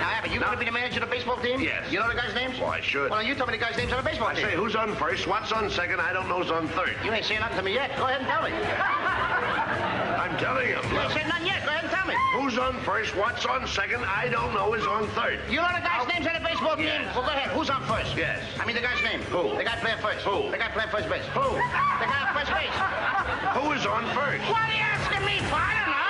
Now, Abbott, you going to be the manager of the baseball team? Yes. You know the guys' names? Well, I should. Well, you tell me the guys' names on the baseball I team. say, who's on first? What's on second? I don't know who's on third. You ain't saying nothing to me yet. Go ahead and tell me. I'm telling you. You ain't said nothing yet. Go ahead and tell me. Who's on first? What's on second? I don't know is on third. You know the guys' names on the baseball team? Yes. Well, go ahead. Who's on first? Yes. I mean the guy's name. Who? The guy playing first. Who? The guy playing first base. Who? The guy on first base. Who is on first? What are you asking me for? I don't know.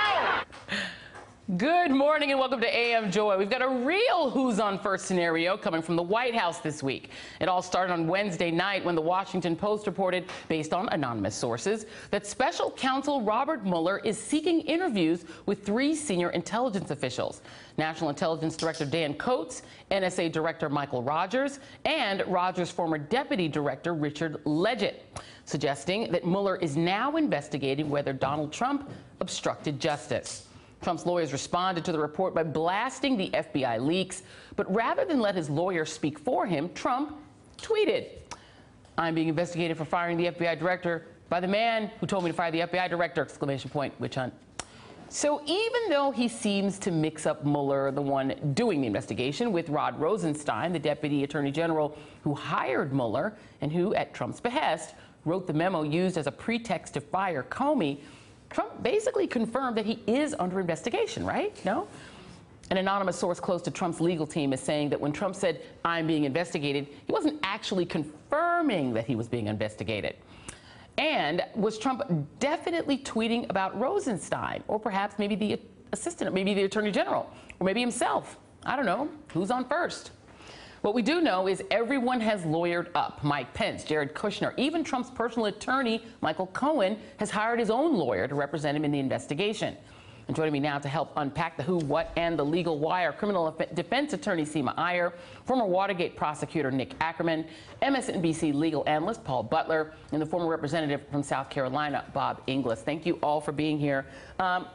Good morning and welcome to AM Joy. We've got a real who's on first scenario coming from the White House this week. It all started on Wednesday night when the Washington Post reported, based on anonymous sources, that special counsel Robert Mueller is seeking interviews with three senior intelligence officials National Intelligence Director Dan Coats, NSA Director Michael Rogers, and Rogers' former Deputy Director Richard Ledgett, suggesting that Mueller is now investigating whether Donald Trump obstructed justice. Trump's lawyers responded to the report by blasting the FBI leaks, but rather than let his lawyer speak for him, Trump tweeted, I'm being investigated for firing the FBI director by the man who told me to fire the FBI director, exclamation point, witch hunt. So even though he seems to mix up Mueller, the one doing the investigation, with Rod Rosenstein, the deputy attorney general who hired Mueller and who, at Trump's behest, wrote the memo used as a pretext to fire Comey, Trump basically confirmed that he is under investigation, right? No? An anonymous source close to Trump's legal team is saying that when Trump said, I'm being investigated, he wasn't actually confirming that he was being investigated. And was Trump definitely tweeting about Rosenstein, or perhaps maybe the assistant, maybe the attorney general, or maybe himself? I don't know. Who's on first? What we do know is everyone has lawyered up. Mike Pence, Jared Kushner, even Trump's personal attorney, Michael Cohen, has hired his own lawyer to represent him in the investigation. And joining me now to help unpack the who, what, and the legal wire, criminal defense attorney Seema Iyer, former Watergate prosecutor Nick Ackerman, MSNBC legal analyst Paul Butler, and the former representative from South Carolina, Bob Inglis. Thank you all for being here. Um,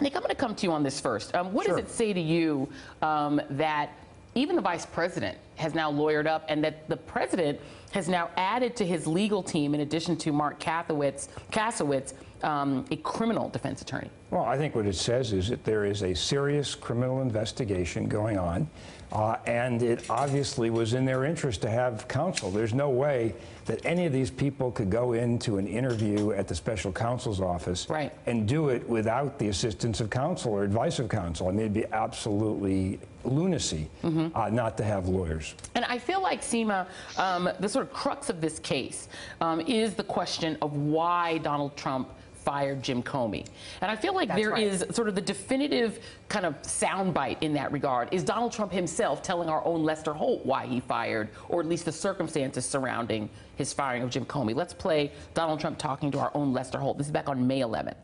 Nick, I'm going to come to you on this first. Um, what Sure. does it say to you um, that even the vice president has now lawyered up and that the president has now added to his legal team, in addition to Marc Kathowitz, Kasowitz, um, a criminal defense attorney? Well, I think what it says is that there is a serious criminal investigation going on, uh, and it obviously was in their interest to have counsel. There's no way that any of these people could go into an interview at the special counsel's office Right. and do it without the assistance of counsel or advice of counsel. I mean, it'd be absolutely lunacy uh, not to have lawyers. And I feel like, Seema, um, the sort of crux of this case um, is the question of why Donald Trump fired Jim Comey. And I feel like That's there right. is sort of the definitive kind of soundbite in that regard is Donald Trump himself telling our own Lester Holt why he fired, or at least the circumstances surrounding his firing of Jim Comey. Let's play Donald Trump talking to our own Lester Holt. This is back on May 11th.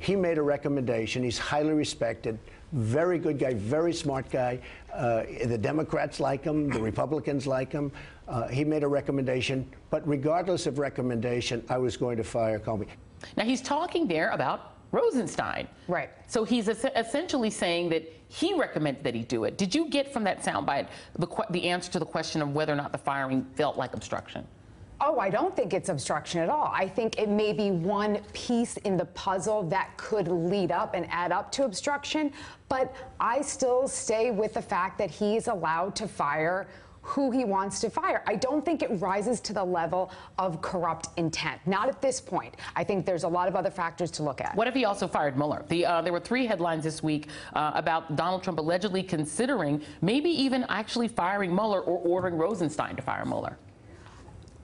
He made a recommendation. He's highly respected, very good guy, very smart guy. Uh, the Democrats like him, the Republicans like him. Uh, he made a recommendation, but regardless of recommendation, I was going to fire Comey. Now he's talking there about Rosenstein. Right. So he's es- essentially saying that he recommended that he do it. Did you get from that soundbite the, que- the answer to the question of whether or not the firing felt like obstruction? Oh, I don't think it's obstruction at all. I think it may be one piece in the puzzle that could lead up and add up to obstruction, but I still stay with the fact that he's allowed to fire who he wants to fire. I don't think it rises to the level of corrupt intent. Not at this point. I think there's a lot of other factors to look at. What if he also fired Mueller? The, uh, there were three headlines this week uh, about Donald Trump allegedly considering, maybe even actually firing Mueller or ordering Rosenstein to fire Mueller.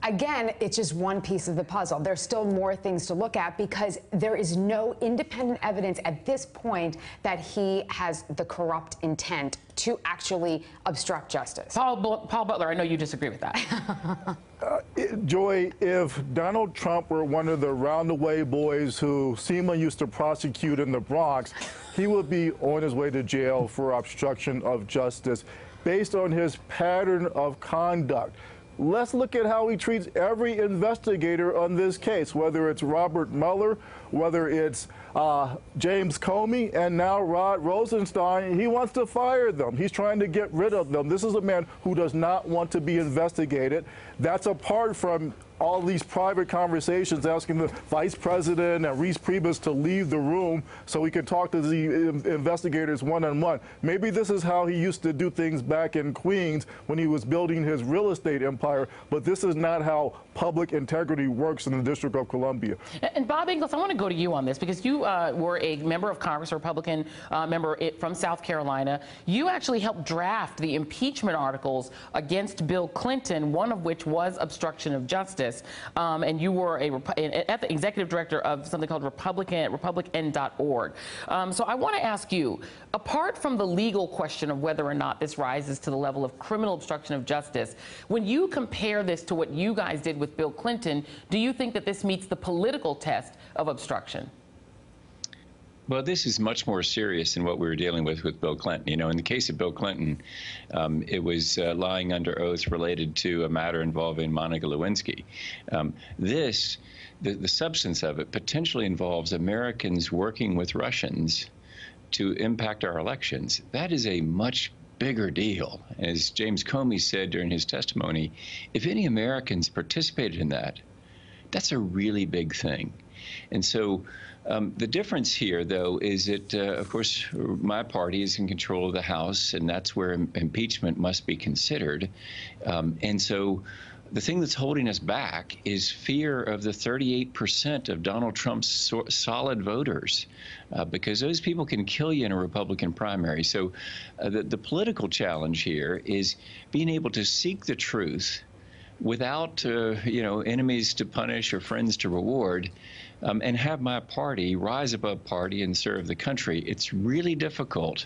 Again, it's just one piece of the puzzle. There's still more things to look at because there is no independent evidence at this point that he has the corrupt intent to actually obstruct justice. Paul, Bu- Paul Butler, I know you disagree with that. Uh, Joy, if Donald Trump were one of the roundaway boys who Seema used to prosecute in the Bronx, he would be on his way to jail for obstruction of justice based on his pattern of conduct. Let's look at how he treats every investigator on this case, whether it's Robert Mueller, whether it's uh, James Comey, and now Rod Rosenstein. He wants to fire them. He's trying to get rid of them. This is a man who does not want to be investigated. That's apart from all these private conversations asking the vice president and Reince Priebus to leave the room so we can talk to the investigators one-on-one. Maybe this is how he used to do things back in Queens when he was building his real estate empire, but this is not how public integrity works in the District of Columbia. And Bob Inglis, I want to go to you on this because you uh, were a member of Congress, a Republican uh, member from South Carolina. You actually helped draft the impeachment articles against Bill Clinton, one of which was obstruction of justice. Um, and you were a the executive director of something called Republican republicEn.org. Um, so I want to ask you, apart from the legal question of whether or not this rises to the level of criminal obstruction of justice, when you compare this to what you guys did with Bill Clinton, do you think that this meets the political test of obstruction? Well, this is much more serious than what we were dealing with with Bill Clinton. You know, in the case of Bill Clinton, um, it was uh, lying under oath related to a matter involving Monica Lewinsky. Um, this, the, the substance of it, potentially involves Americans working with Russians to impact our elections. That is a much bigger deal. As James Comey said during his testimony, if any Americans participated in that, that's a really big thing. And so um, the difference here, though, is that, uh, of course, my party is in control of the House, and that's where im- impeachment must be considered. Um, and so the thing that's holding us back is fear of the 38% of Donald Trump's so- solid voters, uh, because those people can kill you in a Republican primary. So uh, the, the political challenge here is being able to seek the truth without uh, you know enemies to punish or friends to reward um, and have my party rise above party and serve the country it's really difficult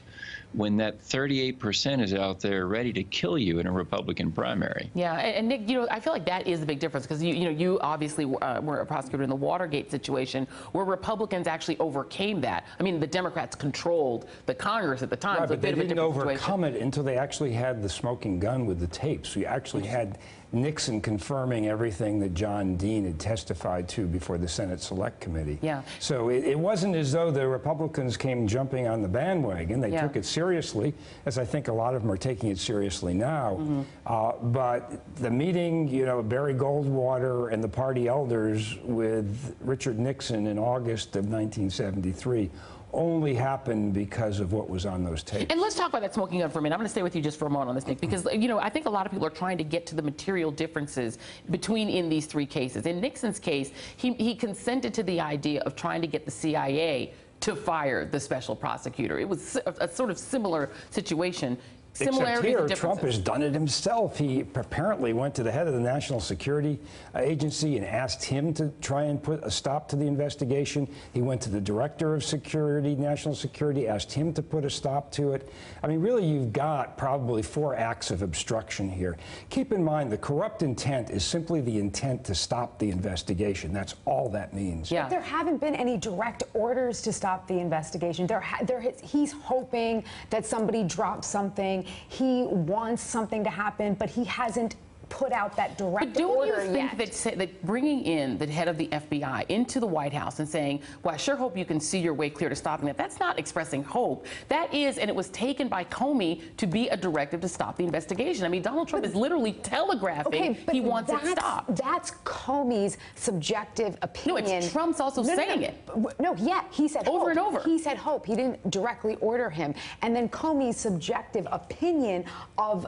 when that 38% is out there ready to kill you in a republican primary Yeah, and, and Nick, you know, I feel like that is the big difference because you, you know, you obviously uh, were a prosecutor in the Watergate situation, where Republicans actually overcame that. I mean, the Democrats controlled the Congress at the time. Right, so but they bit of a didn't overcome situation. it until they actually had the smoking gun with the tapes. We actually had Nixon confirming everything that John Dean had testified to before the Senate Select Committee. Yeah. So it, it wasn't as though the Republicans came jumping on the bandwagon. They Yeah. took it seriously, as I think a lot of them are taking it seriously now. Mm-hmm. Uh, but the meeting, you know, Barry Goldwater and the party elders with Richard Nixon in August of 1973 only happened because of what was on those tapes. And let's talk about that smoking gun for a minute. I'm going to stay with you just for a moment on this, Nick, because you know I think a lot of people are trying to get to the material differences between in these three cases. In Nixon's case, he, he consented to the idea of trying to get the CIA to fire the special prosecutor. It was a, a sort of similar situation. Except here, and Trump has done it himself. He apparently went to the head of the National Security Agency and asked him to try and put a stop to the investigation. He went to the Director of Security, National Security, asked him to put a stop to it. I mean, really, you've got probably four acts of obstruction here. Keep in mind, the corrupt intent is simply the intent to stop the investigation. That's all that means. Yeah. There haven't been any direct orders to stop the investigation. There, ha- there, he's hoping that somebody drops something. He wants something to happen, but he hasn't put out that direct But don't you think that, that bringing in the head of the FBI into the White House and saying, "Well, I sure hope you can see your way clear to stopping that," that's not expressing hope. That is, and it was taken by Comey to be a directive to stop the investigation. I mean, Donald Trump is literally telegraphing Okay, he wants it stopped. That's Comey's subjective No, opinion. it's Trump's also No, no, no. saying it. No, yeah, he said Over hope. and over. He said hope. He didn't directly order him. And then Comey's subjective opinion of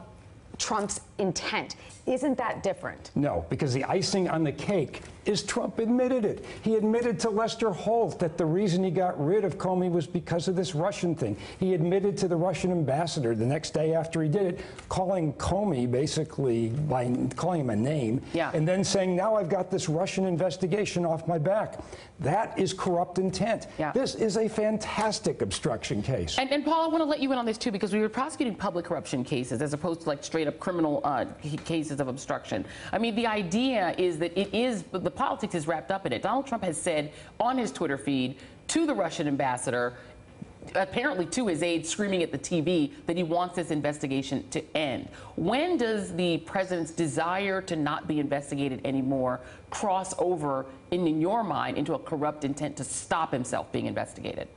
Trump's intent. Isn't that different? No, because the icing on the cake is Trump admitted it. He admitted to Lester Holt that the reason he got rid of Comey was because of this Russian thing. He admitted to the Russian ambassador the next day after he did it, calling Comey basically by calling him a name, Yeah. and then saying, "Now I've got this Russian investigation off my back." That is corrupt intent. Yeah. This is a fantastic obstruction case. And, and Paul, I want to let you in on this too because we were prosecuting public corruption cases as opposed to like straight up criminal uh, Uh, c- cases of obstruction. I mean, the idea is that it is the politics is wrapped up in it. Donald Trump has said on his Twitter feed to the Russian ambassador. Apparently, to his aide screaming at the TV that he wants this investigation to end. When does the president's desire to not be investigated anymore cross over, in, in your mind, into a corrupt intent to stop himself being investigated?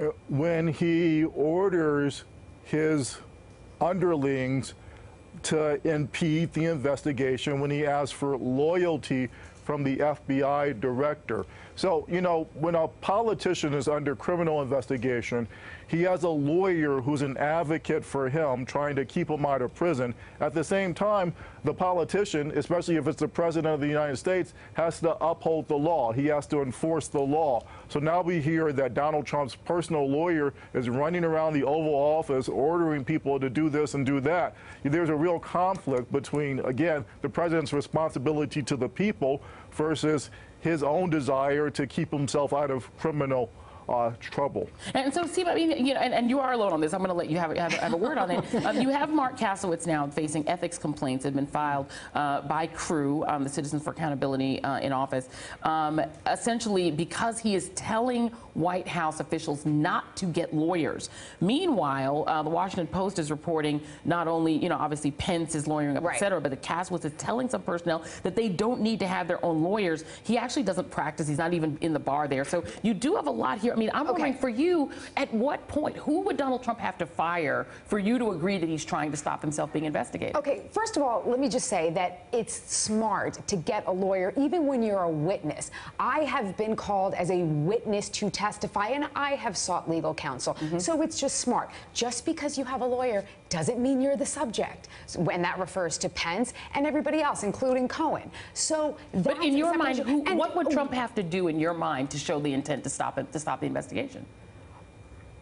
Uh, when he orders his underlings to impede the investigation when he asked for loyalty from the FBI director. So, you know, when a politician is under criminal investigation, he has a lawyer who's an advocate for him, trying to keep him out of prison. At the same time, the politician, especially if it's the president of the United States, has to uphold the law. He has to enforce the law. So now we hear that Donald Trump's personal lawyer is running around the Oval Office ordering people to do this and do that. There's a real conflict between, again, the president's responsibility to the people versus his own desire to keep himself out of criminal uh, trouble. And so, Steve, I mean, you know, and, and you are alone on this. I'm going to let you have, have, have a word on it. Um, you have Marc Kasowitz now facing ethics complaints that have been filed uh, by CREW, um, the Citizens for Accountability uh, in office, um, essentially because he is telling White House officials not to get lawyers. Meanwhile, uh, the Washington Post is reporting not only, you know, obviously Pence is lawyering up, Right. et cetera, but that Kasowitz is telling some personnel that they don't need to have their own lawyers. He actually doesn't practice. He's not even in the bar there. So you do have a lot here. I mean, I'm wondering for you, at what point, who would Donald Trump have to fire for you to agree that he's trying to stop himself being investigated? Okay, first of all, let me just say that it's smart to get a lawyer even when you're a witness. I have been called as a witness to testify and I have sought legal counsel. Mm-hmm. So it's just smart. Just because you have a lawyer doesn't mean you're the subject. When that refers to Pence and everybody else, including Cohen. So But in your mind, who. What would oh, Trump have to do in your mind to show the intent to stop it, to stop the investigation?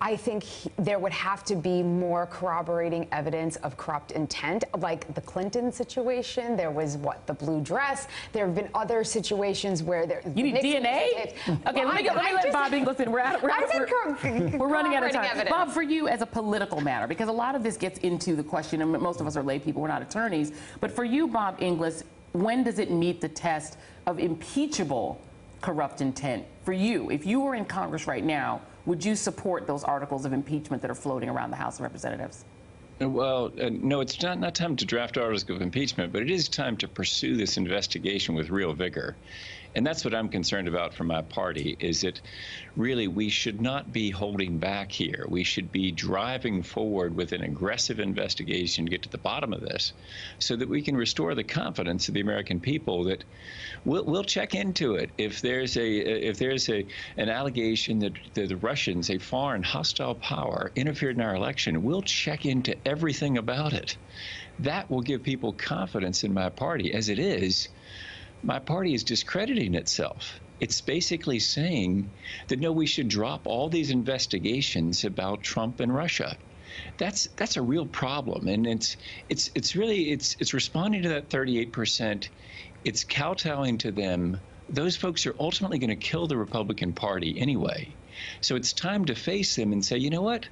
I think he, there would have to be more corroborating evidence of corrupt intent, like the Clinton situation. There was what the blue dress. There have been other situations where there. You need Nixon- DNA? it- Okay, let me, go, let me I let just- Bob Inglis in. We're, out, we're, out, we're, we're running out of time. evidence. Bob, for you as a political matter, because a lot of this gets into the question, and most of us are lay people, we're not attorneys, but for you, Bob Inglis, when does it meet the test of impeachable corrupt intent? For you, if you were in Congress right now, would you support those articles of impeachment that are floating around the House of Representatives? Well, uh, no, it's not, not time to draft articles of impeachment, but it is time to pursue this investigation with real vigor. And that's what I'm concerned about for my party is that really we should not be holding back here. We should be driving forward with an aggressive investigation to get to the bottom of this so that we can restore the confidence of the American people that we'll, we'll check into it. If there's a if there's a an allegation that the, the Russians, a foreign hostile power, interfered in our election, we'll check into everything about it. That will give people confidence in my party. As it is, my party is discrediting itself. It's basically saying that no, we should drop all these investigations about Trump and Russia. That's that's a real problem, and it's it's it's really it's it's responding to that 38 percent. It's kowtowing to them. Those folks are ultimately going to kill the Republican Party anyway. So it's time to face them and say, you know what?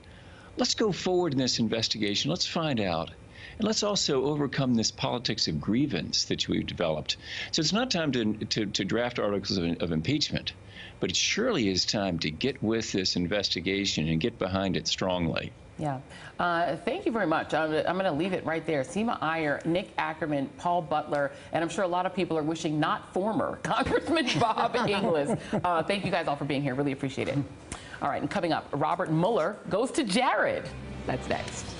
Let's go forward in this investigation. Let's find out. And let's also overcome this politics of grievance that we've developed. So it's not time to, to, to draft articles of, of impeachment, but it surely is time to get with this investigation and get behind it strongly. Yeah. Uh, thank you very much. I'm, I'm going to leave it right there. Seema Iyer, Nick Ackerman, Paul Butler, and I'm sure a lot of people are wishing not former Congressman Bob Inglis. Uh, thank you guys all for being here. Really appreciate it. All right, and coming up, Robert Mueller goes to Jared. That's next.